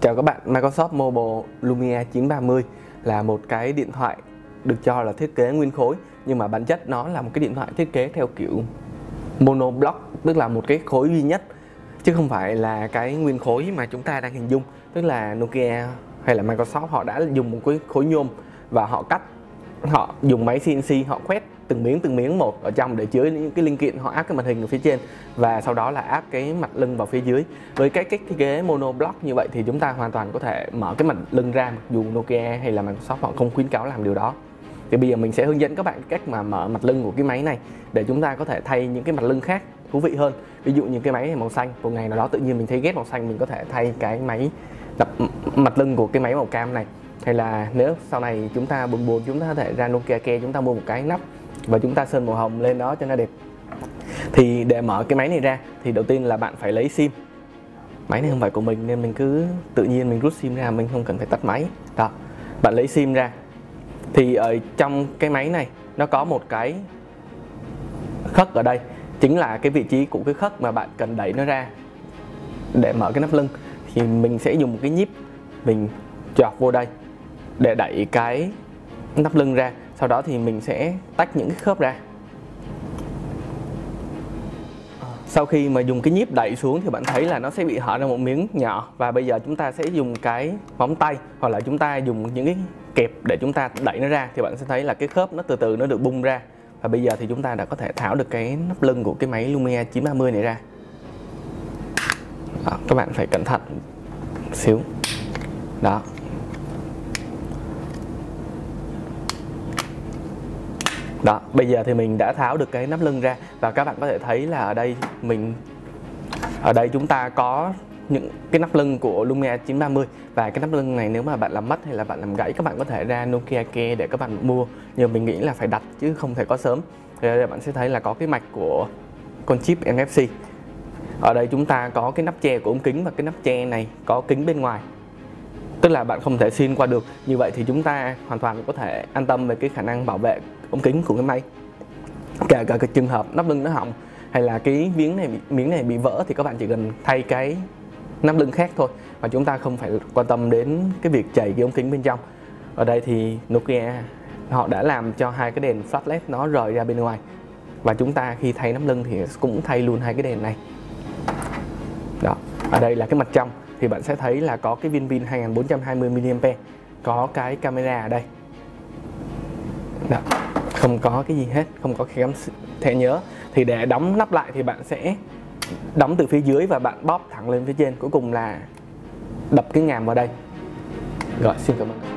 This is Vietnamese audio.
Chào các bạn, Microsoft Mobile Lumia 930 là một cái điện thoại được cho là thiết kế nguyên khối nhưng mà bản chất nó là một cái điện thoại thiết kế theo kiểu monoblock tức là một cái khối duy nhất chứ không phải là cái nguyên khối mà chúng ta đang hình dung. Tức là Nokia hay là Microsoft họ đã dùng một cái khối nhôm và họ cắt họ dùng máy CNC họ quét từng miếng từng miếng một ở trong để chứa những cái linh kiện, họ áp cái màn hình ở phía trên và sau đó là áp cái mặt lưng vào phía dưới. Với cái cách thiết kế monoblock như vậy thì chúng ta hoàn toàn có thể mở cái mặt lưng ra, mặc dù Nokia hay là Microsoft họ không khuyến cáo làm điều đó. Thì bây giờ mình sẽ hướng dẫn các bạn cách mà mở mặt lưng của cái máy này để chúng ta có thể thay những cái mặt lưng khác thú vị hơn. Ví dụ như cái máy này màu xanh, một ngày nào đó tự nhiên mình thấy ghét màu xanh, mình có thể thay cái máy đập mặt lưng của cái máy màu cam này hay là nếu sau này chúng ta buồn buồn, chúng ta có thể ra Nokia Care chúng ta mua một cái nắp và chúng ta sơn màu hồng lên đó cho nó đẹp. Thì để mở cái máy này ra, thì đầu tiên là bạn phải lấy sim. Máy này không phải của mình nên mình cứ tự nhiên mình rút sim ra, mình không cần phải tắt máy. Đó, bạn lấy sim ra. Thì ở trong cái máy này, nó có một cái khất ở đây, chính là cái vị trí của cái khất mà bạn cần đẩy nó ra để mở cái nắp lưng. Thì mình sẽ dùng một cái nhíp, mình chọt vô đây để đẩy cái nắp lưng ra. Sau đó thì mình sẽ tách những cái khớp ra. Sau khi mà dùng cái nhíp đẩy xuống thì bạn thấy là nó sẽ bị hở ra một miếng nhỏ. Và bây giờ chúng ta sẽ dùng cái móng tay hoặc là chúng ta dùng những cái kẹp để chúng ta đẩy nó ra thì bạn sẽ thấy là cái khớp nó từ từ nó được bung ra. Và bây giờ thì chúng ta đã có thể tháo được cái nắp lưng của cái máy Lumia 930 này ra. Đó, các bạn phải cẩn thận xíu. Đó. Đó, bây giờ thì mình đã tháo được cái nắp lưng ra và các bạn có thể thấy là ở đây mình, ở đây chúng ta có những cái nắp lưng của Lumia 930 và cái nắp lưng này nếu mà bạn làm mất hay là bạn làm gãy, các bạn có thể ra Nokia Care để các bạn mua. Nhưng mình nghĩ là phải đặt chứ không thể có sớm. Thì đây bạn sẽ thấy là có cái mạch của con chip NFC ở đây chúng ta có cái nắp che của ống kính và cái nắp che này có kính bên ngoài. Tức là bạn không thể xuyên qua được. Như vậy thì chúng ta hoàn toàn có thể an tâm về cái khả năng bảo vệ ống kính của cái máy cả cả cái trường hợp nắp lưng nó hỏng hay là cái miếng này miếng này bị vỡ thì các bạn chỉ cần thay cái nắp lưng khác thôi. Và chúng ta không phải quan tâm đến cái việc chảy cái ống kính bên trong. Ở đây thì Nokia họ đã làm cho hai cái đèn flash led nó rời ra bên ngoài. Và chúng ta khi thay nắp lưng thì cũng thay luôn hai cái đèn này. Đó, ở đây là cái mặt trong. Thì bạn sẽ thấy là có cái viên pin 2420 mAh, có cái camera ở đây. Đó không có cái gì hết, không có cái thẻ nhớ. Thì để đóng nắp lại thì bạn sẽ đóng từ phía dưới và bạn bóp thẳng lên phía trên. Cuối cùng là đập cái ngàm vào đây. Rồi, xin cảm ơn.